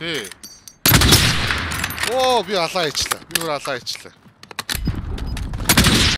Тий. Оо би алаа ичлаа. Би өөр алаа ичлаа.